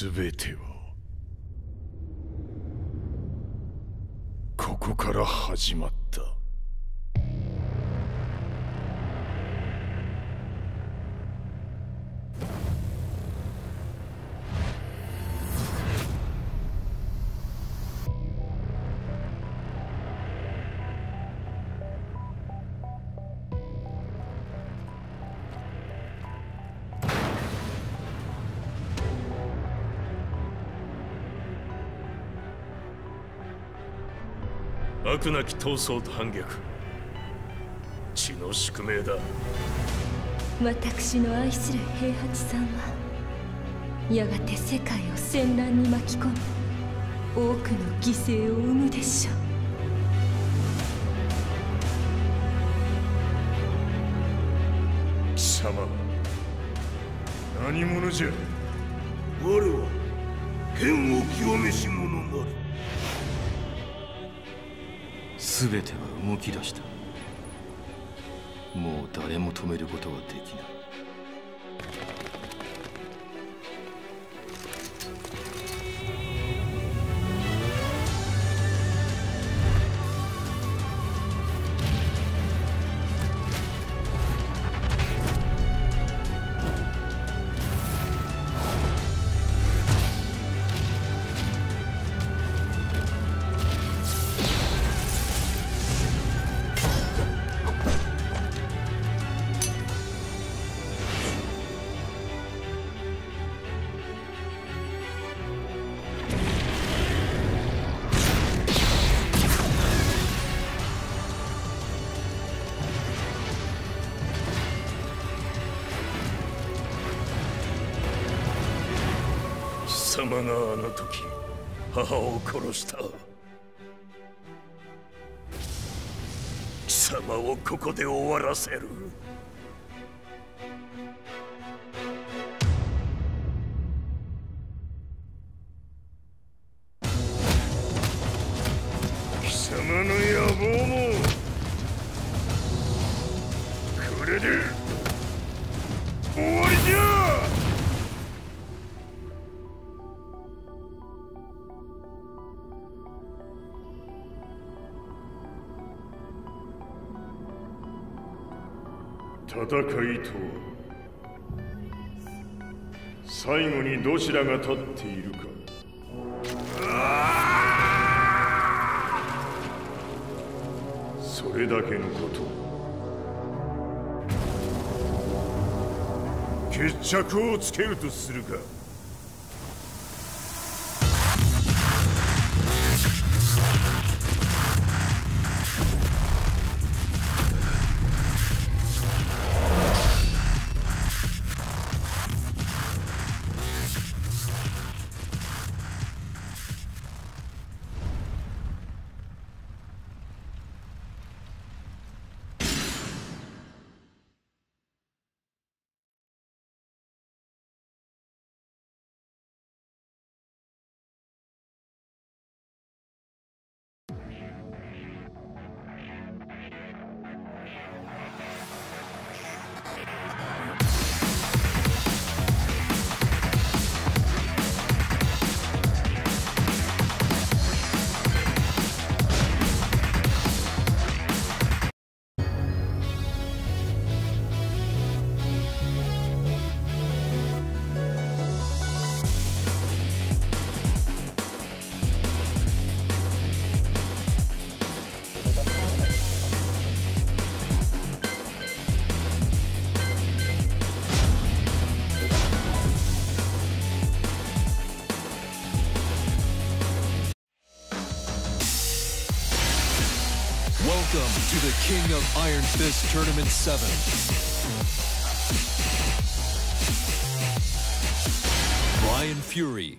全てはここから始まった。悪なき闘争と反逆。血の宿命だ。私の愛する平八さんはやがて世界を戦乱に巻き込み多くの犠牲を生むでしょう。貴様何者じゃ。我は剣を極めし全ては動き出した。もう誰も止めることはできない。様があの時母を殺した。貴様をここで終わらせる。戦いとは最後にどちらが立っているか。それだけのこと。決着をつけるとするか「King of Iron Fist Tournament 7. Brian Fury.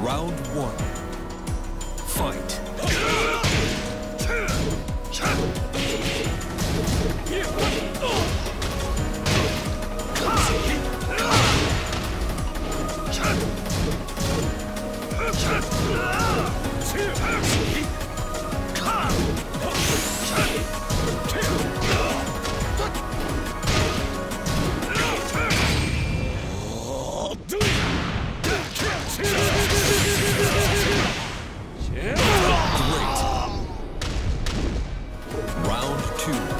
Round one. two.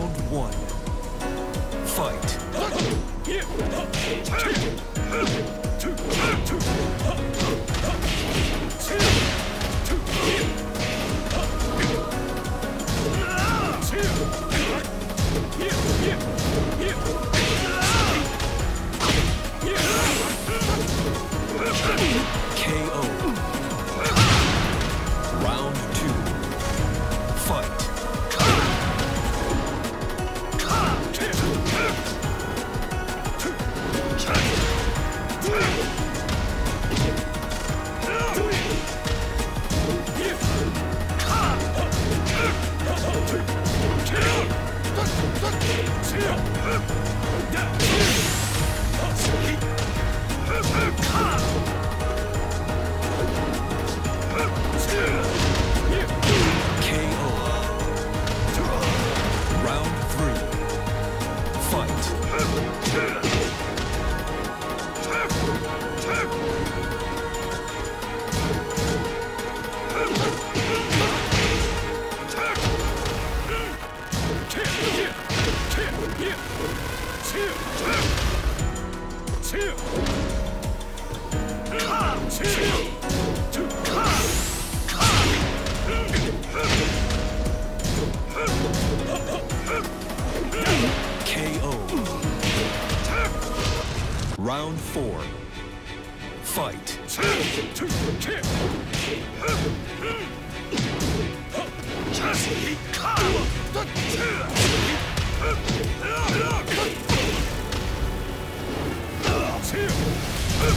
Round one. Fight.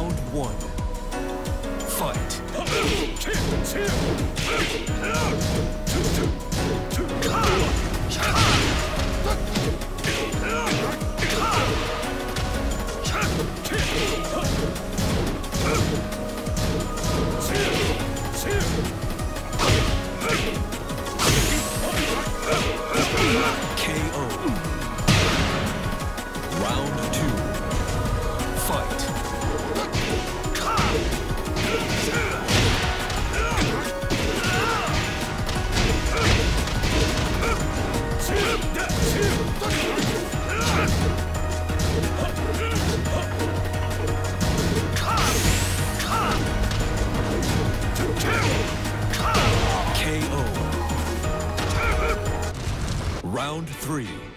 Round one. Fight. round three.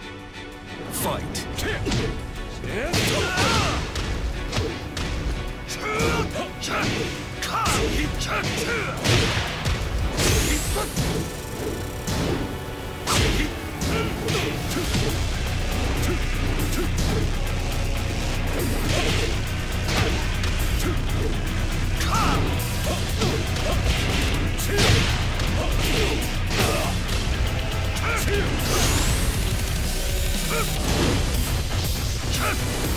Come on.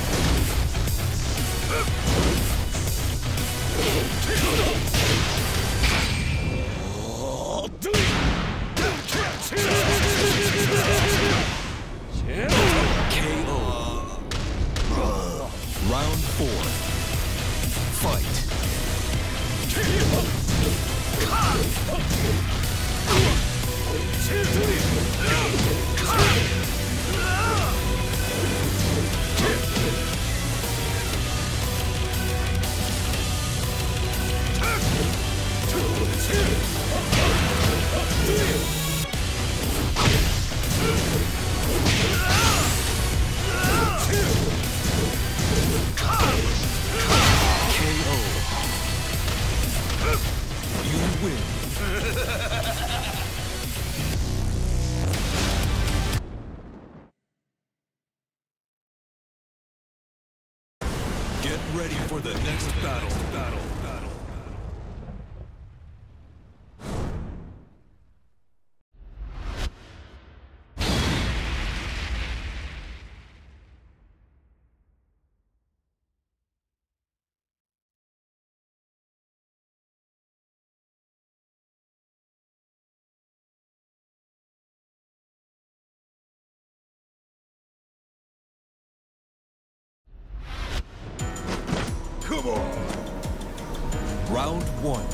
Round one.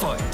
Fight.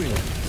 보입니다.